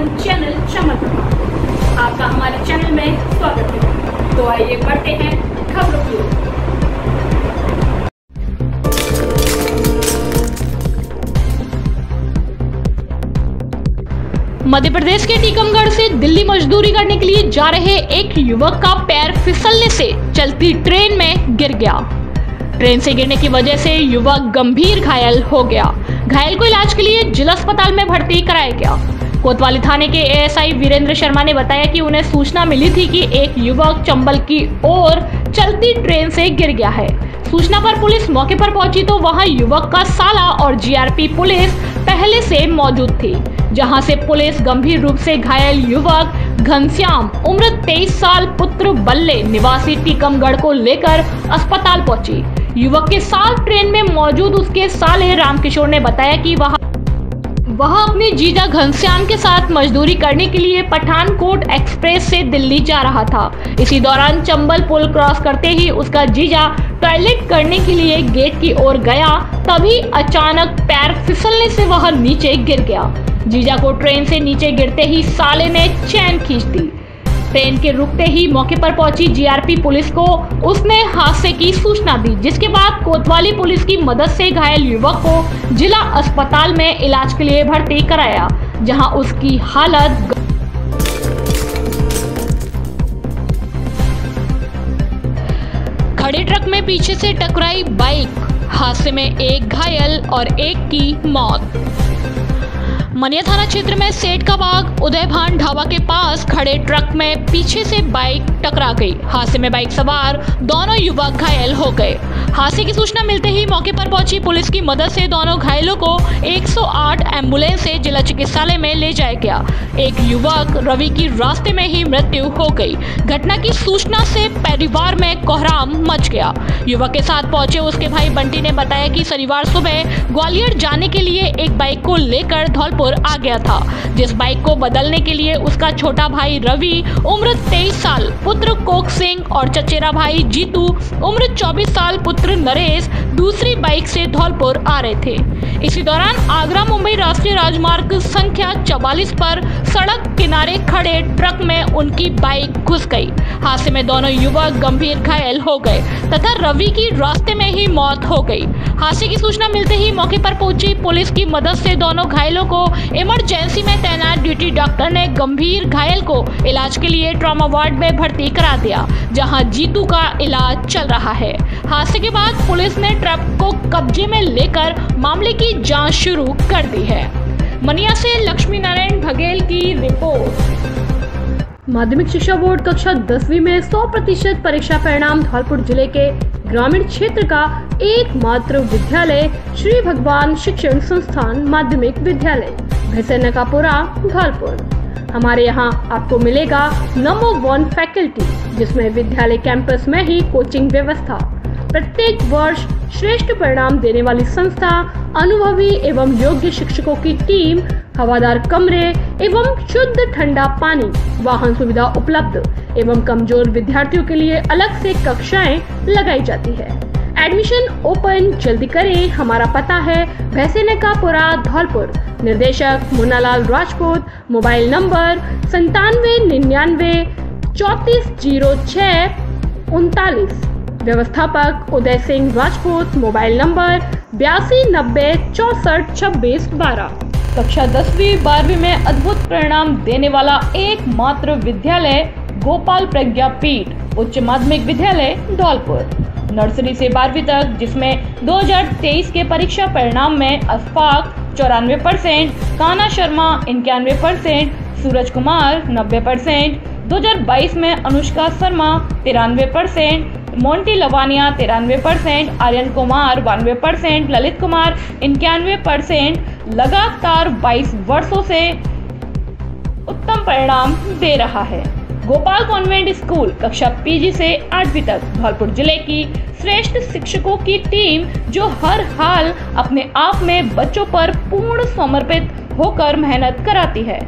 One channel प्रभात आपका हमारे channel में स्वागत है। तो आइए बढ़ते हैं खबरों की ओर। मध्य प्रदेश के टीकमगढ़ से दिल्ली मजदूरी करने के लिए जा रहे एक युवक का पैर फिसलने से चलती ट्रेन में गिर गया। ट्रेन से गिरने की वजह से युवक गंभीर घायल हो गया। घायल को इलाज के लिए जिला अस्पताल में भर्ती कराया गया। कोतवाली थाने के एएसआई वीरेंद्र शर्मा ने बताया कि उन्हें सूचना मिली थी कि एक युवक चंबल की ओर चलती ट्रेन से गिर गया है। सूचना पर पुलिस मौके पर पहुँची तो वहाँ युवक का साला और जीआरपी पुलिस पहले से मौजूद थी, जहाँ से पुलिस गंभीर रूप से घायल युवक घनश्याम, उम्र 23 साल, पुत्र बल्ले, निवासी टीकमगढ़ को लेकर अस्पताल पहुँची। युवक के साथ ट्रेन में मौजूद उसके साले रामकिशोर ने बताया कि वह वह अपने जीजा घनश्याम के साथ मजदूरी करने के लिए पठानकोट एक्सप्रेस से दिल्ली जा रहा था। इसी दौरान चंबल पुल क्रॉस करते ही उसका जीजा टॉयलेट करने के लिए गेट की ओर गया, तभी अचानक पैर फिसलने से वह नीचे गिर गया। जीजा को ट्रेन से नीचे गिरते ही साले ने चैन खींच दी। ट्रेन के रुकते ही मौके पर पहुँची जीआरपी पुलिस को। उसने हादसे की सूचना दी, जिसके बाद कोतवाली पुलिस की मदद से घायल युवक को जिला अस्पताल में इलाज के लिए भर्ती कराया, जहाँ उसकी हालत खड़े ट्रक में पीछे से टकराई बाइक। हादसे में एक घायल और एक की मौत। मनिया थाना क्षेत्र में सेठ का बाग उदय भान ढाबा के पास खड़े ट्रक में पीछे से बाइक टकरा गई। हादसे में बाइक सवार दोनों युवक घायल हो गए। हादसे की सूचना मिलते ही मौके पर पहुँची पुलिस की मदद से दोनों घायलों को 108 एंबुलेंस से जिला चिकित्सालय में ले जाया गया। एक युवक रवि की रास्ते में ही मृत्यु हो गई। घटना की सूचना से परिवार में कोहराम मच गया। युवक के साथ पहुँचे उसके भाई बंटी ने बताया कि शनिवार सुबह ग्वालियर जाने के लिए एक बाइक को लेकर धौलपुर आ गया था। जिस बाइक को बदलने के लिए उसका छोटा भाई रवि, उम्र 23 साल, पुत्र कोक सिंह और चचेरा भाई जीतू, उम्र 24 साल, पुत्र नरेश दूसरी बाइक से धौलपुर आ रहे थे। इसी दौरान आगरा, मुंबई राष्ट्रीय राजमार्ग संख्या 44 पर सड़क किनारे खड़े ट्रक में उनकी बाइक घुस गई। हादसे में दोनों युवक गंभीर घायल हो गए तथा रवि की रास्ते में ही मौत हो गई। हादसे की सूचना मिलते ही मौके पर पहुँची पुलिस की मदद से दोनों घायलों को इमरजेंसी में तैनात ड्यूटी डॉक्टर ने गंभीर घायल को इलाज के लिए ट्रॉमा वार्ड में भर्ती करा दिया, जहाँ जीतू का इलाज चल रहा है। हादसे के बाद पुलिस ने ट्रक को कब्जे में लेकर मामले की जाँच शुरू कर दी है। मनिया से लक्ष्मी नारायण बघेल की रिपोर्ट। माध्यमिक शिक्षा बोर्ड कक्षा दसवीं में 100 प्रतिशत परीक्षा परिणाम धौलपुर ज़िले के ग्रामीण क्षेत्र का एकमात्र विद्यालय, श्री भगवान शिक्षण संस्थान माध्यमिक विद्यालय भैसनकापुरा धौलपुर। हमारे यहाँ आपको मिलेगा नंबर वन फैकल्टी, जिसमें विद्यालय कैंपस में ही कोचिंग व्यवस्था। प्रत्येक वर्ष श्रेष्ठ परिणाम देने वाली संस्था, अनुभवी एवं योग्य शिक्षकों की टीम, हवादार कमरे एवं शुद्ध ठंडा पानी, वाहन सुविधा उपलब्ध, एवं कमज़ोर विद्यार्थियों के लिए अलग से कक्षाएँ लगाई जाती है। एडमिशन ओपन जल्दी करें, हमारा पता है भैसेनकापुरा धौलपुर। निर्देशक मुन्नालाल राजपूत, मोबाइल नंबर संतानवे निन्यानवे चौतीस ज़ीरो छः उनतालीस। व्यवस्थापक उदय सिंह राजपूत, मोबाइल नंबर बयासी नब्बे चौसठ छब्बीस बारह। कक्षा दसवीं बारहवीं में अद्भुत परिणाम देने वाला एकमात्र विद्यालय गोपाल प्रज्ञा पीठ, उच्च माध्यमिक विद्यालय धौलपुर। नर्सरी से बारहवीं तक, जिसमें 2023 के परीक्षा परिणाम में अशफाक चौरानवे परसेंट काना शर्मा इक्यानवे परसेंट, सूरज कुमार नब्बे परसेंट 2022 में अनुष्का शर्मा तिरानवे परसेंट मोंटी लवानिया तिरानवे परसेंट, आर्यन कुमार बानवे परसेंट, ललित कुमार इक्यानवे परसेंट, लगातार 22 वर्षों से उत्तम परिणाम दे रहा है। गोपाल कॉन्वेंट स्कूल कक्षा पीजी से आठवीं तक, धौलपुर ज़िले की श्रेष्ठ शिक्षकों की टीम जो हर हाल अपने आप में बच्चों पर पूर्ण समर्पित होकर मेहनत कराती है।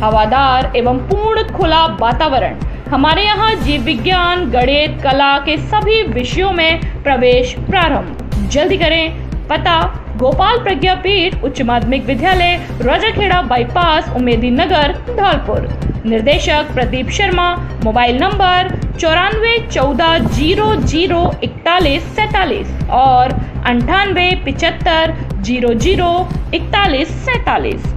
हवादार एवं पूर्ण खुला वातावरण हमारे यहाँ जीव विज्ञान, गणित, कला के सभी विषयों में प्रवेश प्रारंभ। जल्दी करें। पता, गोपाल प्रज्ञापीठ उच्च माध्यमिक विद्यालय, राजाखेड़ा बाईपास उमेदी नगर, धौलपुर। निर्देशक प्रदीप शर्मा, मोबाइल नंबर चौरानवे चौदह ज़ीरो ज़ीरो इकतालीस सैतालीस और अंठानवे पिचहत्तर ज़ीरो ज़ीरो इकतालीस सैतालीस।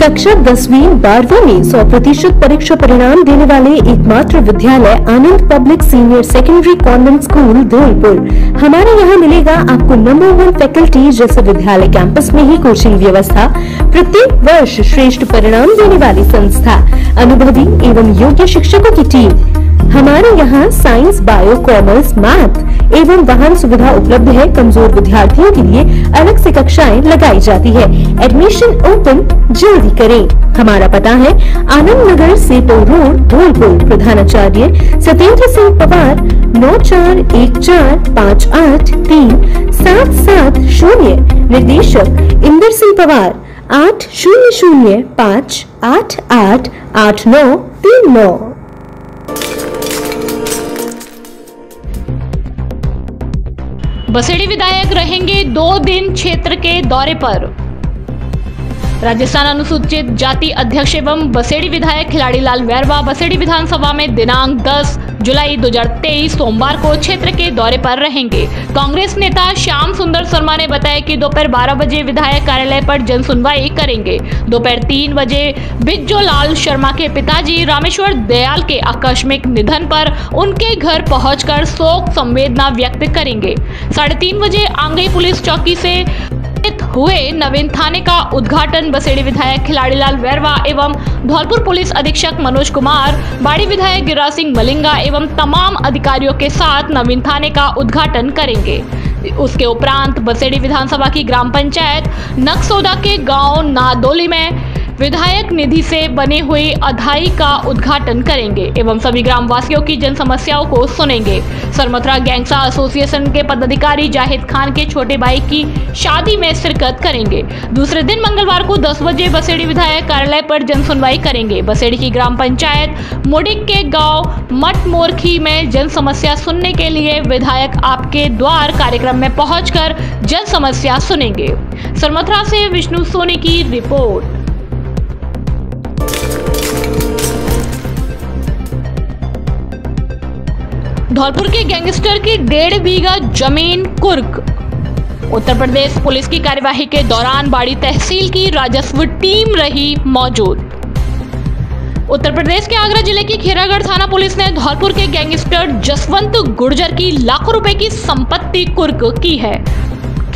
कक्षा दसवीं, बारहवीं में 100 प्रतिशत परीक्षा परिणाम देने वाले एकमात्र विद्यालय Anand public senior secondary convent school Dholpur. हमारे यहाँ मिलेगा आपको नंबर वन फैकल्टी जैसे विद्यालय कैंपस में ही कोचिंग व्यवस्था। प्रत्येक वर्ष श्रेष्ठ परिणाम देने वाली संस्था। अनुभवी एवं योग्य शिक्षकों की टीम हमारे यहाँ साइंस बायो कॉमर्स मैथ एवं वाहन सुविधा उपलब्ध है। कमज़ोर विद्यार्थियों के लिए अलग से कक्षाएँ लगाई जाती है। एडमिशन ओपन जल्दी करें। हमारा पता है, आनंद नगर सेतो रोड धौलपुर। प्रधानाचार्य सत्येंद्र सिंह पवार, नौ चार एक चार पाँच आठ तीन, सात सात शून्य। निर्देशक इंदर सिंह पवार, आठ शून्य शून्य पाँच आठ आठ आठ नौ तीन नौ। बसेड़ी विधायक रहेंगे दो दिन क्षेत्र के दौरे पर। राजस्थान अनुसूचित जाति अध्यक्ष एवं बसेड़ी विधायक खिलाड़ी लाल वैरवा बसेड़ी विधानसभा में दिनांक 10 जुलाई 2023 सोमवार को क्षेत्र के दौरे पर रहेंगे। कांग्रेस नेता श्याम सुंदर शर्मा ने बताया कि दोपहर 12 बजे विधायक कार्यालय पर जन सुनवाई करेंगे। दोपहर तीन बजे बिज्जो लाल शर्मा के पिताजी रामेश्वर दयाल के आकस्मिक निधन पर उनके घर पहुंचकर शोक संवेदना व्यक्त करेंगे। साढ़े तीन बजे आंगई पुलिस चौकी से हुए नवीन थाने का उद्घाटन। बसेड़ी विधायक खिलाड़ीलाल वैरवा एवं धौलपुर पुलिस अधीक्षक मनोज कुमार, बाड़ी विधायक गिरिराज सिंह मलिंगा एवं तमाम अधिकारियों के साथ नवीन थाने का उद्घाटन करेंगे। उसके उपरांत बसेड़ी विधानसभा की ग्राम पंचायत नक्सोदा के गाँव नादोली में विधायक निधि से बने हुई अधाई का उद्घाटन करेंगे एवं सभी ग्रामवासियों की जन समस्याओं को सुनेंगे। सरमथुरा गैंगसा एसोसिएशन के पदाधिकारी जाहिद खान के छोटे भाई की शादी में शिरकत करेंगे। दूसरे दिन मंगलवार को 10 बजे बसेड़ी विधायक कार्यालय पर जन सुनवाई करेंगे। बसेड़ी की ग्राम पंचायत मुडिक के गाँव मठ मोरखी में जन समस्या सुनने के लिए विधायक आपके द्वार कार्यक्रम में पहुंचकर जन समस्या सुनेंगे। सरमथुरा से विष्णु सोनी की रिपोर्ट। धौलपुर के गैंगस्टर की डेढ़ बीघा ज़मीन कुर्क। उत्तर प्रदेश पुलिस की कार्यवाही के दौरान बाड़ी तहसील की राजस्व टीम रही मौजूद। उत्तर प्रदेश के आगरा ज़िले की खेरागढ़ थाना पुलिस ने धौलपुर के गैंगस्टर जसवंत गुर्जर की लाखों रुपए की संपत्ति कुर्क की है।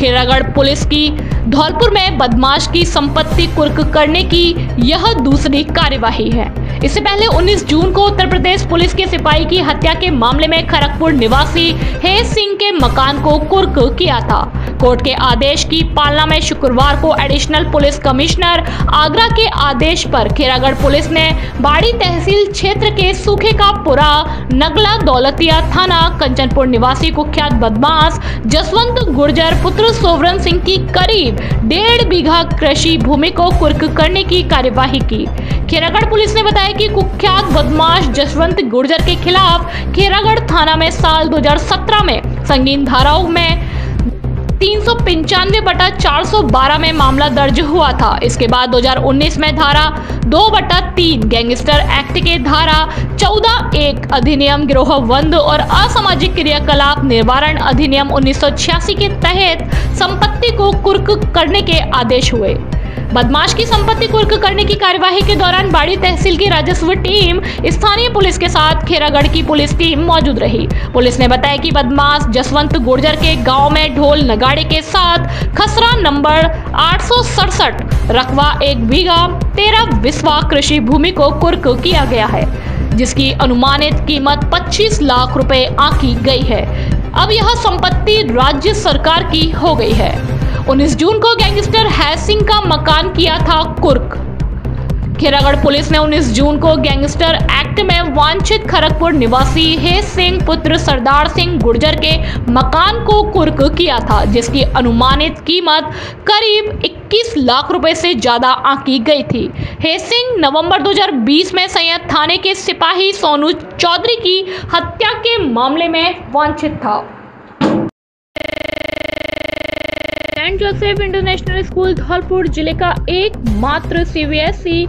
खेरागढ़ पुलिस की। धौलपुर में बदमाश की संपत्ति कुर्क करने की यह दूसरी कार्यवाही है। इससे पहले 19 जून को उत्तर प्रदेश पुलिस के सिपाही की हत्या के मामले में खड़गपुर निवासी हे सिंह के मकान को कुर्क किया था। कोर्ट के आदेश की पालना में शुक्रवार को एडिशनल पुलिस कमिश्नर आगरा के आदेश पर खेरागढ़ पुलिस ने बाड़ी तहसील क्षेत्र के सूखे का पुरा नगला दौलतिया थाना कंचनपुर निवासी कुख्यात बदमाश जसवंत गुर्जर पुत्र सोवरन सिंह की करीब डेढ़ बीघा कृषि भूमि को कुर्क करने की कार्यवाही की। खेरागढ़ पुलिस ने बताया कि कुख्यात बदमाश जसवंत गुर्जर के खिलाफ खेरागढ़ थाना में साल 2017 में संगीन धाराओं में तीन सौ पंचानवे बटा चार सौ बारह में मामला दर्ज हुआ था। इसके बाद 2019 में धारा दो बटा तीन गैंगस्टर एक्ट के धारा चौदह एक अधिनियम गिरोह बंद और असामाजिक क्रियाकलाप निवारण अधिनियम 1986 के तहत संपत्ति को कुर्क करने के आदेश हुए। बदमाश की संपत्ति कुर्क करने की कार्यवाही के दौरान बाड़ी तहसील की राजस्व टीम, स्थानीय पुलिस के साथ खेरागढ़ की पुलिस टीम मौजूद रही। पुलिस ने बताया कि बदमाश जसवंत गुर्जर के गाँव में ढोल नगाड़े के साथ खसरा नंबर आठ रकवा एक बीघा, तेरह बिस्वा कृषि भूमि को कुर्क किया गया है, जिसकी अनुमानित कीमत 25 लाख रुपए आंकी गई है। अब यह संपत्ति राज्य सरकार की हो गई है। 19 जून को गैंगस्टर हैसिंग का मकान किया था कुर्क। खेरागढ़ पुलिस ने 19 जून को गैंगस्टर एक्ट में वांछित खड़गपुर निवासी हे सिंह पुत्र सरदार सिंह गुर्जर के मकान को कुर्क किया था, जिसकी अनुमानित कीमत करीब 21 लाख रुपए से ज़्यादा आंकी गई थी। हे सिंह नवंबर 2020 में संयत थाने के सिपाही सोनू चौधरी की हत्या के मामले में वांछित था। Saint Joseph international school Dholpur, ज़िले का एकमात्र सीबीएसई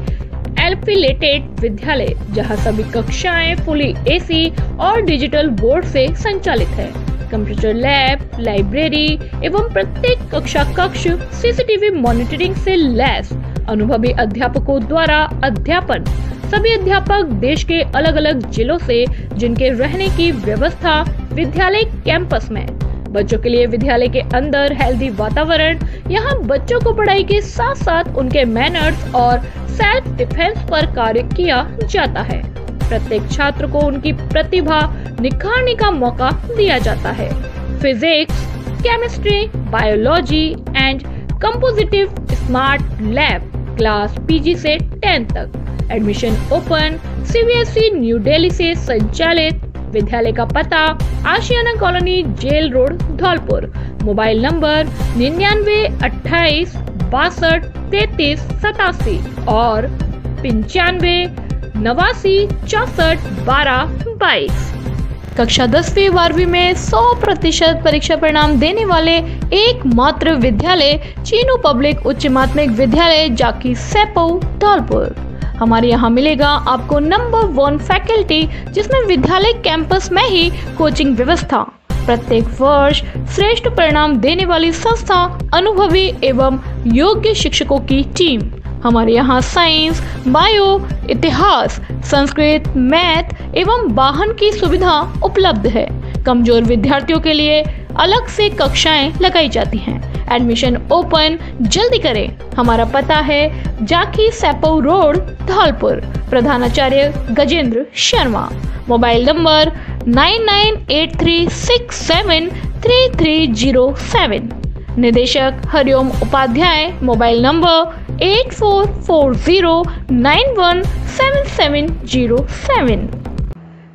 एफिलेटेड विद्यालय, जहाँ सभी कक्षाएँ फुली एसी और डिजिटल बोर्ड से संचालित है। कंप्यूटर लैब लाइब्रेरी एवं प्रत्येक कक्षा कक्ष सीसीटीवी मॉनिटरिंग से लैस अनुभवी अध्यापकों द्वारा अध्यापन। सभी अध्यापक देश के अलग अलग जिलों से जिनके रहने की व्यवस्था विद्यालय कैंपस में बच्चों के लिए विद्यालय के अंदर हेल्दी वातावरण, यहाँ बच्चों को पढ़ाई के साथ साथ उनके मैनर्स और सेल्फ डिफेंस पर कार्य किया जाता है। प्रत्येक छात्र को उनकी प्रतिभा निखारने का मौका दिया जाता है। Physics chemistry biology and compositive smart lab class PG से टेंथ तक। Admission open CBSE new Delhi से संचालित विद्यालय का पता, Ashiyana colony, jail road, Dholpur. Mobile number निन्यानवे अट्ठाईस बासठ तैतीस सतासी और पंचानवे नवासी चौसठ बारह बाईस। कक्षा दसवीं बारहवीं में 100 प्रतिशत परीक्षा परिणाम देने वाले एकमात्र विद्यालय चीनू पब्लिक उच्च माध्यमिक विद्यालय जाकी सेपो, धौलपुर। हमारे यहाँ मिलेगा आपको नंबर वन फैकल्टी जिसमें विद्यालय कैंपस में ही कोचिंग व्यवस्था। प्रत्येक वर्ष श्रेष्ठ परिणाम देने वाली संस्था, अनुभवी एवं योग्य शिक्षकों की टीम हमारे यहाँ साइंस बायो इतिहास, संस्कृत मैथ एवं वाहन की सुविधा उपलब्ध है। कमज़ोर विद्यार्थियों के लिए अलग से कक्षाएँ लगाई जाती हैं। एडमिशन ओपन, जल्दी करें। हमारा पता है जाकी सेपो रोड, धौलपुर। प्रधानाचार्य Gajendra Sharma. Mobile number nine nine eight three six seven three three zero seven. निदेशक Hariom Upadhyay, mobile number eight four four zero nine one seven seven zero seven.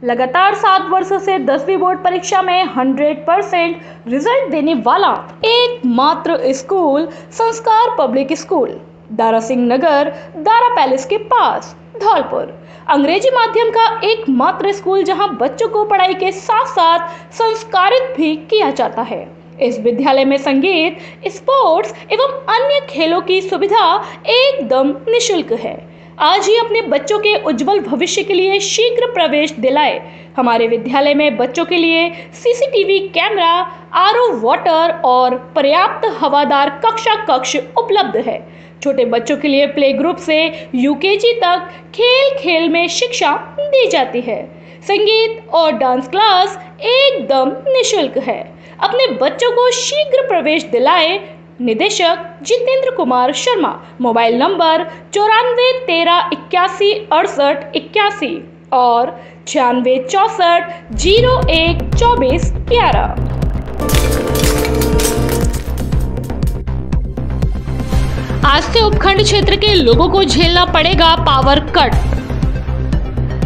लगातार सात वर्षों से दसवीं बोर्ड परीक्षा में 100 परसेंट रिज़ल्ट देने वाला एकमात्र school, Sanskar public school, Dara Singh Nagar, Dara palace के पास, धौलपुर। अंग्रेज़ी माध्यम का एकमात्र स्कूल जहाँ बच्चों को पढ़ाई के साथ साथ संस्कारित भी किया जाता है। इस विद्यालय में संगीत, स्पोर्ट्स एवं अन्य खेलों की सुविधा एकदम निशुल्क है। आज ही अपने बच्चों के उज्जवल भविष्य के लिए शीघ्र प्रवेश दिलाए। हमारे विद्यालय में बच्चों के लिए सीसीटीवी कैमरा, आर वाटर और पर्याप्त हवादार कक्षा कक्ष उपलब्ध है। छोटे बच्चों के लिए प्ले ग्रुप से यूकेजी तक खेल खेल में शिक्षा दी जाती है। संगीत और डांस क्लास एकदम निशुल्क है। अपने बच्चों को शीघ्र प्रवेश दिलाए निदेशक जितेंद्र कुमार शर्मा, मोबाइल नंबर चौरानवे तेरह इक्यासी अड़सठ इक्यासी और छियानवे चौसठ ज़ीरो एक चौबीस ग्यारह। आज से उपखंड क्षेत्र के लोगों को झेलना पड़ेगा पावर कट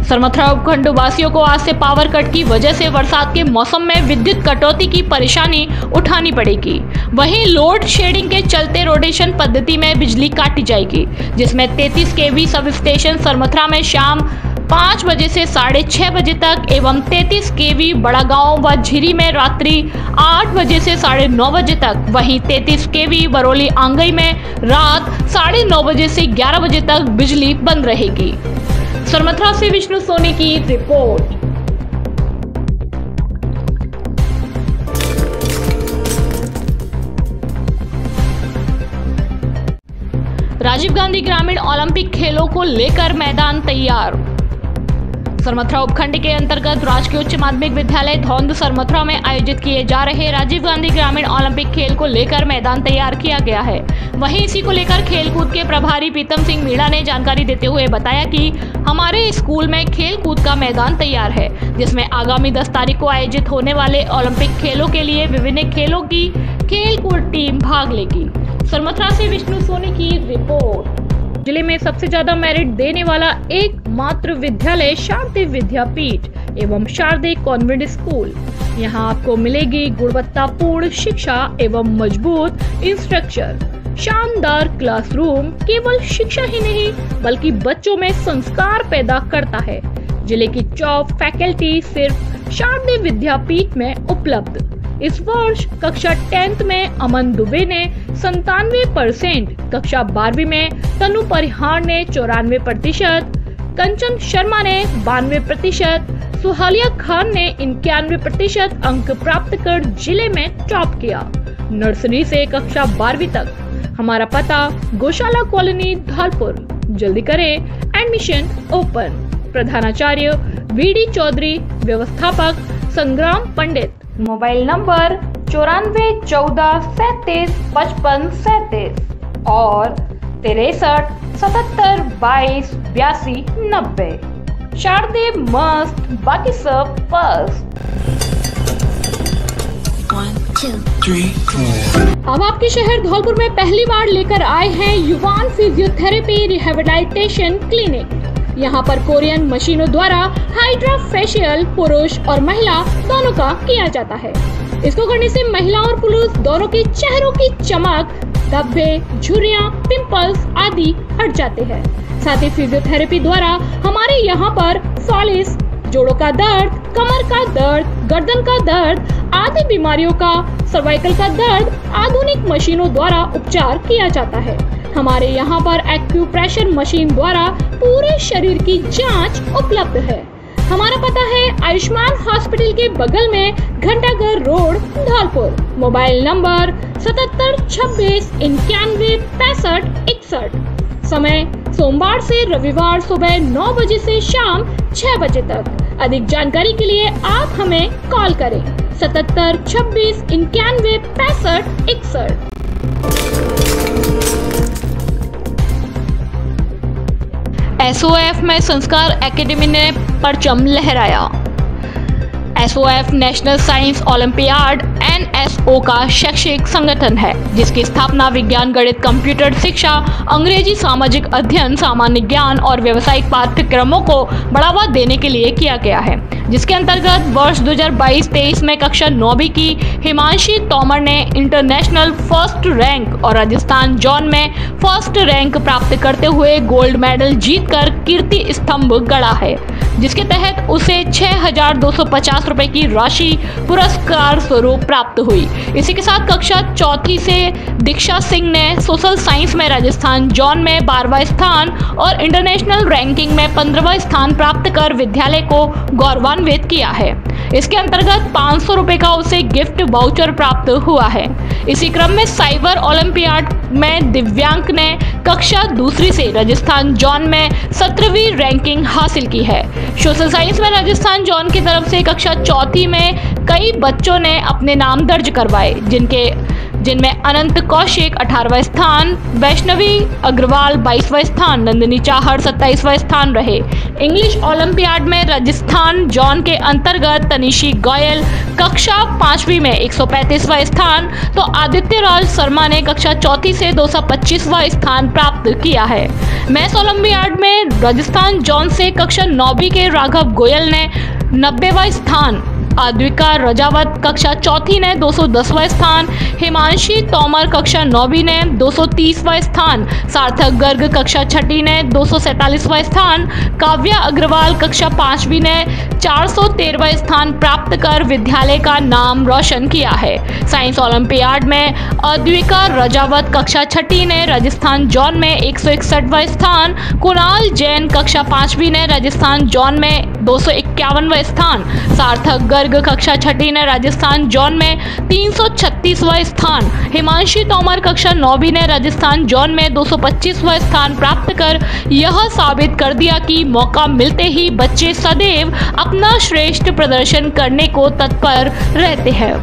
सरमथरा उपखंड वासियों को आज से पावर कट की वजह से बरसात के मौसम में विद्युत कटौती की परेशानी उठानी पड़ेगी। वहीं लोड शेडिंग के चलते रोटेशन पद्धति में बिजली काटी जाएगी, जिसमें 33 केवी सब स्टेशन सरमथरा में शाम पाँच बजे से साढ़े छः बजे तक एवं 33 केवी बड़ा गाँव व झिरी में रात्रि आठ बजे से साढ़े नौ बजे तक। वहीं 33 केवी बरौली आंगई में रात साढ़े नौ बजे से 11 बजे तक बिजली बंद रहेगी। सरमथरा से विष्णु सोनी की रिपोर्ट। राजीव गांधी ग्रामीण ओलंपिक खेलों को लेकर मैदान तैयार। सरमथुरा उपखंड के अंतर्गत राजकीय उच्च माध्यमिक विद्यालय धौंद सरमथुरा में आयोजित किए जा रहे राजीव गांधी ग्रामीण ओलंपिक खेल को लेकर मैदान तैयार किया गया है। वहीं इसी को लेकर खेलकूद के प्रभारी प्रीतम सिंह मीणा ने जानकारी देते हुए बताया कि हमारे स्कूल में खेल कूद का मैदान तैयार है, जिसमें आगामी दस तारीख को आयोजित होने वाले ओलंपिक खेलों के लिए विभिन्न खेलों की खेल कूद टीम भाग लेगी। सरमथुरा से विष्णु सोनी की रिपोर्ट। ज़िले में सबसे ज़्यादा मेरिट देने वाला एकमात्र विद्यालय शांति विद्यापीठ एवं शारदे कॉन्वेंट स्कूल यहाँ आपको मिलेगी गुणवत्तापूर्ण शिक्षा एवं मज़बूत इंस्ट्रक्चर शानदार क्लासरूम केवल शिक्षा ही नहीं, बल्कि बच्चों में संस्कार पैदा करता है। ज़िले की टॉप फैकल्टी सिर्फ़ शारदीय विद्यापीठ में उपलब्ध। इस वर्ष कक्षा टेंथ में अमन दुबे ने संतानवे परसेंट, कक्षा बारहवीं में तनु परिहार ने चौरानवे प्रतिशत, कंचन शर्मा ने बानवे प्रतिशत, सुहालिया खान ने इक्यानवे प्रतिशत अंक प्राप्त कर ज़िले में टॉप किया। नर्सरी से कक्षा बारहवीं तक। हमारा पता, गौशाला कॉलोनी धौलपुर। जल्दी करें एडमिशन ओपन प्रधानाचार्य, वी डी चौधरी, व्यवस्थापक, संग्राम पंडित। मोबाइल नंबर चौरानवे चौदह सैतीस पचपन सैतीस और तिरसठ सतहत्तर बाईस बयासी नब्बे। शारदे मस्त बाकी सब फ़र्स्ट अब आपके शहर धौलपुर में पहली बार लेकर आए हैं युवान फिजियोथेरेपी रिहेबिलिटेशन क्लिनिक यहाँ पर कोरियन मशीनों द्वारा हाइड्रा फेशियल पुरुष और महिला दोनों का किया जाता है। इसको करने से महिला और पुरुष दोनों के चेहरों की चमक, धब्बे झुरिया पिंपल्स आदि हट जाते हैं। साथ ही फिजियोथेरेपी द्वारा हमारे यहाँ पर सॉलिस जोड़ों का दर्द, कमर का दर्द, गर्दन का दर्द आदि बीमारियों का सर्वाइकल का दर्द आधुनिक मशीनों द्वारा उपचार किया जाता है। हमारे यहाँ पर एक्यूप्रेशर मशीन द्वारा पूरे शरीर की जाँच उपलब्ध है। हमारा पता है आयुष्मान हॉस्पिटल के बगल में Ghantaghar road, Dholpur. Mobile number सतहत्तर छब्बीस इक्यानवे पैंसठ इकसठ। समय सोमवार से रविवार सुबह नौ बजे से शाम छह बजे तक। अधिक जानकारी के लिए आप हमें कॉल करें। सतहत्तर छब्बीस इक्यानवे पैंसठ इकसठ। एसओएफ में संस्कार एकेडमी ने परचम लहराया। SOF, national science olympiad, NSO का शैक्षिक संगठन है, जिसकी स्थापना विज्ञान, गणित, कंप्यूटर, शिक्षा, अंग्रेज़ी सामाजिक अध्ययन, सामान्य ज्ञान और व्यवसायिक पाठ्यक्रमों को बढ़ावा देने के लिए किया गया है। जिसके अंतर्गत वर्ष 2022-23 में कक्षा नौवीं की, हिमांशी तोमर ने इंटरनेशनल फ़र्स्ट रैंक और राजस्थान जॉन में फ़र्स्ट रैंक प्राप्त करते हुए गोल्ड मेडल जीतकर कीर्ति स्तंभ गढ़ा है, जिसके तहत उसे छह हज़ार दो सौ पचास रुपए की राशि पुरस्कार स्वरूप प्राप्त हुई। इसी के साथ कक्षा चौथी से दीक्षा सिंह ने सोशल साइंस में राजस्थान जॉन में बारवा स्थान और इंटरनेशनल रैंकिंग में पंद्रहवा स्थान प्राप्त कर विद्यालय को गौरवान्वित किया है। इसके अंतर्गत पाँच सौ का उसे गिफ्ट वाउचर प्राप्त हुआ है। इसी क्रम में साइबर ओलंपियाड में दिव्यांग ने कक्षा दूसरी से राजस्थान जॉन में सत्रहवीं रैंकिंग हासिल की है। सोशल साइंस में राजस्थान जॉन की तरफ़ से कक्षा चौथी में कई बच्चों ने अपने नाम दर्ज करवाए, जिनके जिनमें अनंत कौशिक अठारहवा स्थान, वैष्णवी अग्रवाल बाईसवा स्थान, नंदिनी चाहर सत्ताईसवा स्थान रहे। इंग्लिश ओलंपियाड में राजस्थान जॉन के अंतर्गत तनिषी गोयल कक्षा पांचवी में एक स्थान तो आदित्य राज शर्मा ने कक्षा चौथी से दो स्थान प्राप्त किया है। मैथ ओलंपियाड में राजस्थान जॉन से कक्षा नौवीं के राघव गोयल ने नब्बेवा स्थान आद्विका रजावत कक्षा चौथी ने 210वां स्थान, हिमांशी तोमर कक्षा नौवीं ने 230वां स्थान, सार्थक गर्ग कक्षा छठी ने दो स्थान, काव्या अग्रवाल कक्षा पांचवी ने चार स्थान प्राप्त कर विद्यालय का नाम रोशन किया है। साइंस ओलंपियाड में अद्विका रजावत कक्षा छठी ने राजस्थान जॉन में एक स्थान, कुणाल जैन कक्षा पांचवी ने राजस्थान जॉन में दो स्थान, सार्थक गर्ग वर्ग कक्षा छठी ने राजस्थान जोन में तीन स्थान, हिमांशी तोमर कक्षा नौवीं ने राजस्थान जोन में दो स्थान प्राप्त कर यह साबित कर दिया कि मौका मिलते ही बच्चे सदैव अपना श्रेष्ठ प्रदर्शन करने को तत्पर रहते हैं।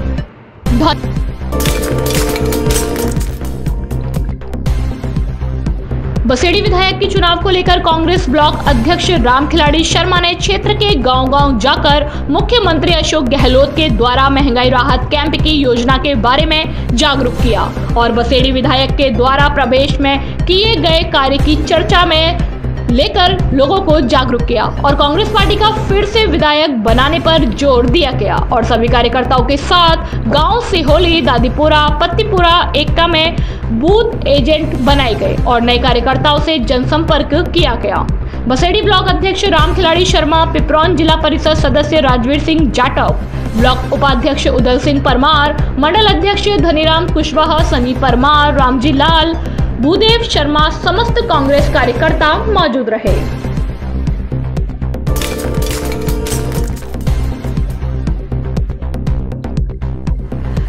बसेड़ी विधायक के चुनाव को लेकर कांग्रेस ब्लॉक अध्यक्ष राम खिलाड़ी शर्मा ने क्षेत्र के गांव-गांव जाकर मुख्यमंत्री अशोक गहलोत के द्वारा महँगाई राहत कैंप की योजना के बारे में जागरूक किया और बसेड़ी विधायक के द्वारा प्रवेश में किए गए कार्य की चर्चा में लेकर लोगों को जागरूक किया और कांग्रेस पार्टी का फिर से विधायक बनाने पर ज़ोर दिया गया और सभी कार्यकर्ताओं के साथ गाँव सिहोली दादीपुरा, पत्तीपुरा, एकता में बूथ एजेंट बनाए गए और नए कार्यकर्ताओं से जनसंपर्क किया गया। बसेड़ी ब्लॉक अध्यक्ष राम खिलाड़ी शर्मा, पिपरौन जिला परिषद सदस्य राजवीर सिंह जाटव, ब्लॉक उपाध्यक्ष उदय सिंह परमार, मंडल अध्यक्ष धनीराम कुशवाहा सनी परमार, रामजी लाल भूदेव शर्मा समस्त कांग्रेस कार्यकर्ता मौजूद रहे।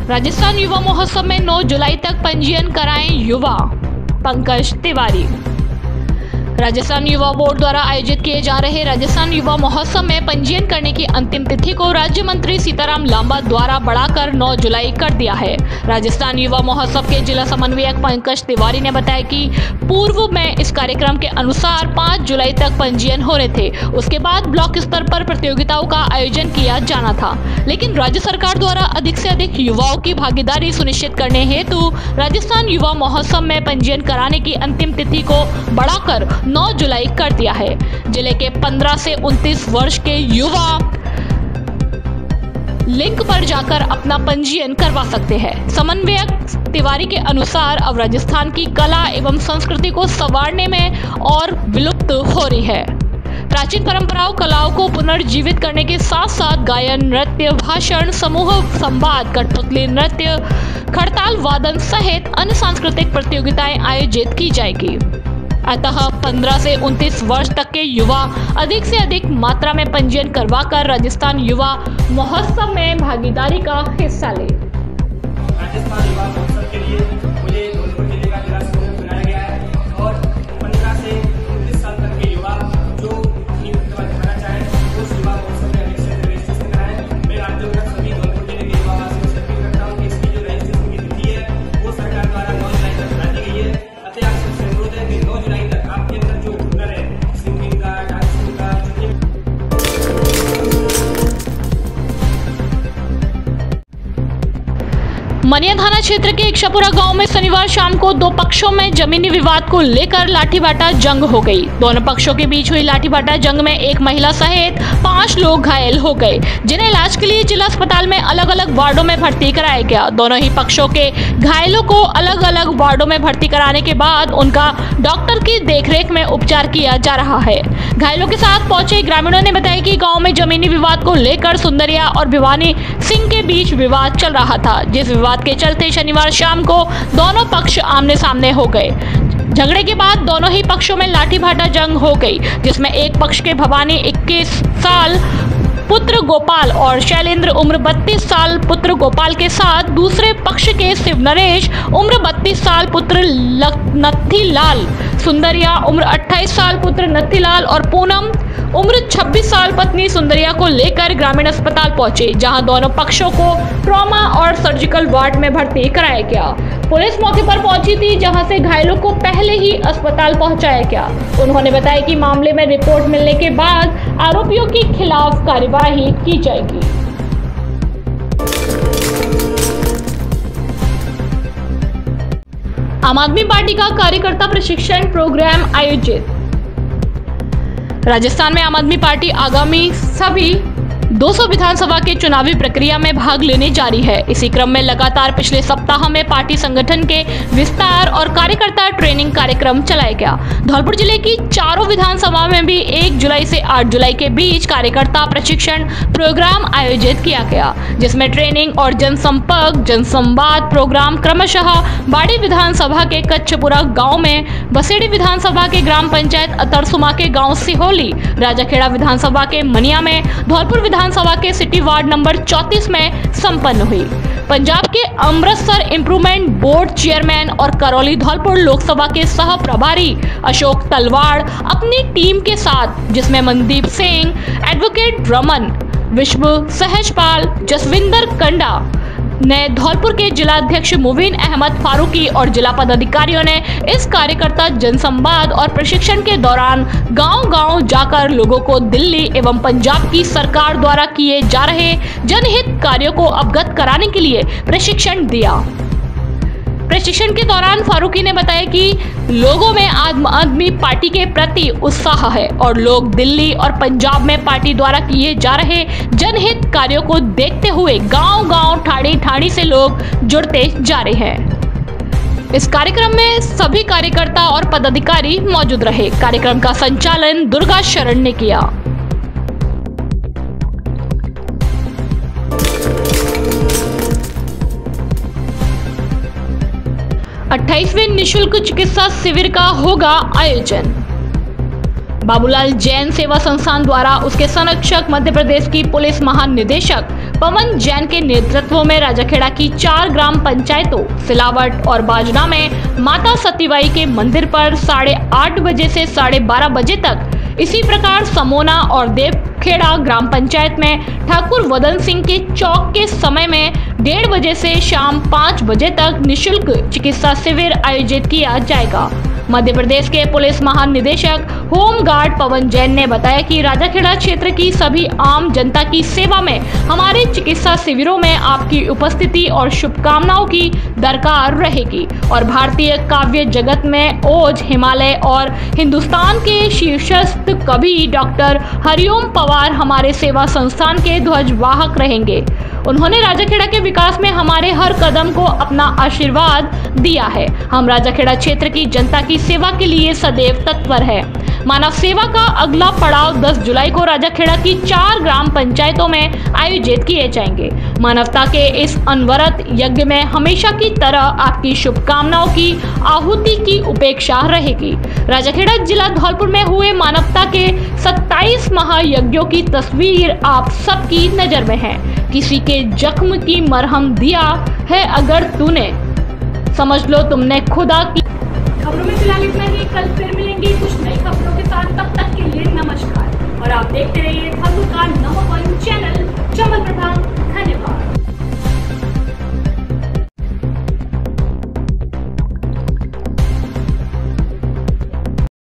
राजस्थान युवा महोत्सव में 9 जुलाई तक पंजीयन कराएँ युवा, पंकज तिवारी। राजस्थान युवा बोर्ड द्वारा आयोजित किए जा रहे राजस्थान युवा महोत्सव में पंजीयन करने की अंतिम तिथि को राज्य मंत्री सीताराम लांबा द्वारा बढ़ाकर 9 जुलाई कर दिया है। राजस्थान युवा महोत्सव के जिला समन्वयक पंकज तिवारी ने बताया कि पूर्व में इस कार्यक्रम के अनुसार 5 जुलाई तक पंजीयन हो रहे थे। उसके बाद ब्लॉक स्तर पर प्रतियोगिताओं का आयोजन किया जाना था। लेकिन राज्य सरकार द्वारा अधिक से अधिक युवाओं की भागीदारी सुनिश्चित करने हेतु राजस्थान युवा महोत्सव में पंजीयन कराने की अंतिम तिथि को बढ़ाकर 9 जुलाई कर दिया है। ज़िले के 15 से 29 वर्ष के युवा लिंक पर जाकर अपना पंजीयन करवा सकते हैं। समन्वयक तिवारी के अनुसार अब राजस्थान की कला एवं संस्कृति को संवारने में और विलुप्त हो रही है। प्राचीन परंपराओं, कलाओं को पुनर्जीवित करने के साथ साथ गायन, नृत्य, भाषण, समूह संवाद, कठपुतली नृत्य, खड़ताल, वादन सहित अन्य सांस्कृतिक प्रतियोगिताएँ आयोजित की जाएगी। अतः 15 से 29 वर्ष तक के युवा अधिक से अधिक मात्रा में पंजीयन करवाकर राजस्थान युवा महोत्सव में भागीदारी का हिस्सा ले। राजस्थान युवा महोत्सव के लिए मुझे मनिया थाना क्षेत्र के इक्षापुरा गाँव में शनिवार शाम को दो पक्षों में जमीनी विवाद को लेकर लाठीबाटा जंग हो गई। दोनों पक्षों के बीच हुई लाठीबाटा जंग में एक महिला सहित पाँच लोग घायल हो गए, जिन्हें इलाज के लिए जिला अस्पताल में अलग अलग वार्डो में भर्ती कराया गया। दोनों ही पक्षों के घायलों को अलग अलग वार्डो में भर्ती कराने के बाद उनका डॉक्टर की देखरेख में उपचार किया जा रहा है। घायलों के साथ पहुँचे ग्रामीणों ने बताया कि गाँव में जमीनी विवाद को लेकर सुंदरिया और भिवानी सिंह के बीच विवाद चल रहा था। जिस विवाद के चलते शनिवार शाम को दोनों पक्ष आमने सामने हो गए। झगड़े के बाद दोनों ही पक्षों में लाठी भाटा जंग हो गई, जिसमें एक पक्ष के भवानी 21 साल पुत्र गोपाल और शैलेंद्र उम्र 32 साल पुत्र गोपाल के साथ दूसरे पक्ष के शिव नरेश उम्र 32 साल पुत्र नत्थी लाल सुंदरिया उम्र 28 साल पुत्र नत्थी लाल और पूनम उम्र 26 साल पत्नी सुंदरिया को लेकर ग्रामीण अस्पताल पहुँचे, जहाँ दोनों पक्षों को ट्रॉमा और सर्जिकल वार्ड में भर्ती कराया गया। पुलिस मौके पर पहुँची थी, जहाँ से घायलों को पहले ही अस्पताल पहुँचाया गया। उन्होंने बताया कि मामले में रिपोर्ट मिलने के बाद आरोपियों के खिलाफ कार्यवाही की जाएगी। आम आदमी पार्टी का कार्यकर्ता प्रशिक्षण प्रोग्राम आयोजित। राजस्थान में आम आदमी पार्टी आगामी सभी 200 विधानसभा के चुनावी प्रक्रिया में भाग लेने जारी है। इसी क्रम में लगातार पिछले सप्ताह में पार्टी संगठन के विस्तार और कार्यकर्ता ट्रेनिंग कार्यक्रम चलाया गया। धौलपुर ज़िले की चारों विधानसभा में भी 1 जुलाई से 8 जुलाई के बीच कार्यकर्ता प्रशिक्षण प्रोग्राम आयोजित किया गया, जिसमें ट्रेनिंग और जनसंपर्क, जनसंवाद प्रोग्राम क्रमशः बाड़ी विधानसभा के कच्छपुरा गाँव में, बसेड़ी विधानसभा के ग्राम पंचायत अतरसुमा के गाँव सिहोली, राजाखेड़ा विधानसभा के मनिया में, धौलपुर विधानसभा के सिटी वार्ड नंबर 34 में संपन्न हुई। पंजाब के अमृतसर इंप्रूवमेंट बोर्ड चेयरमैन और करौली धौलपुर लोकसभा के सह प्रभारी अशोक तलवाड़ अपनी टीम के साथ, जिसमें मनदीप सिंह, एडवोकेट रमन विश्व सहजपाल, जसविंदर कंडा ने धौलपुर के जिलाध्यक्ष मुबीन अहमद फारूकी और जिला पदाधिकारियों ने इस कार्यकर्ता जनसंवाद और प्रशिक्षण के दौरान गांव-गांव जाकर लोगों को दिल्ली एवं पंजाब की सरकार द्वारा किए जा रहे जनहित कार्यों को अवगत कराने के लिए प्रशिक्षण दिया। प्रशिक्षण के दौरान फारूकी ने बताया कि लोगों में आम आदमी पार्टी के प्रति उत्साह है और लोग दिल्ली और पंजाब में पार्टी द्वारा किए जा रहे जनहित कार्यों को देखते हुए गांव-गांव ठाड़ी ठाड़ी से लोग जुड़ते जा रहे हैं। इस कार्यक्रम में सभी कार्यकर्ता और पदाधिकारी मौजूद रहे। कार्यक्रम का संचालन दुर्गा शरण ने किया। 28वें निशुल्क चिकित्सा शिविर का होगा आयोजन। बाबूलाल जैन सेवा संस्थान द्वारा उसके संरक्षक मध्य प्रदेश की पुलिस महानिदेशक पवन जैन के नेतृत्व में राजाखेड़ा की चार ग्राम पंचायतों, सिलावट और बाजना में माता सतीबाई के मंदिर पर साढ़े आठ बजे से साढ़े बारह बजे तक इसी प्रकार समोना और देवखेड़ा ग्राम पंचायत में ठाकुर वदन सिंह के चौक के समय में डेढ़ बजे से शाम पाँच बजे तक निशुल्क चिकित्सा शिविर आयोजित किया जाएगा। मध्य प्रदेश के पुलिस महानिदेशक होम गार्ड पवन जैन ने बताया कि राजाखेड़ा क्षेत्र की सभी आम जनता की सेवा में, हमारे चिकित्सा शिविरों में आपकी उपस्थिति और शुभकामनाओं की दरकार रहेगी। और भारतीय काव्य जगत में ओज, हिमालय और हिंदुस्तान के शीर्षस्थ कवि डॉक्टर हरिओम पवार हमारे सेवा संस्थान के ध्वजवाहक रहेंगे। उन्होंने राजाखेड़ा के विकास में हमारे हर कदम को अपना आशीर्वाद दिया है। हम राजाखेड़ा क्षेत्र की जनता की सेवा के लिए सदैव तत्पर है। मानव सेवा का अगला पड़ाव 10 जुलाई को राजाखेड़ा की चार ग्राम पंचायतों में आयोजित किए जाएँगे। मानवता के इस अनवरत यज्ञ में हमेशा की तरह आपकी शुभकामनाओं की आहुति की उपेक्षा रहेगी। राजाखेड़ा जिला धौलपुर में हुए मानवता के 27 महायज्ञों की तस्वीर आप सबकी नज़र में है। किसी के जख्म की मरहम दिया है अगर तूने। समझ लो तुमने खुदा की खबरों में फ़िलहाल इतना ही। कल फिर मिलेंगे कुछ नई खबरों के साथ। तब तक के लिए नमस्कार। और आप देखते रहिए का चैनल। चमन प्रधान, धन्यवाद।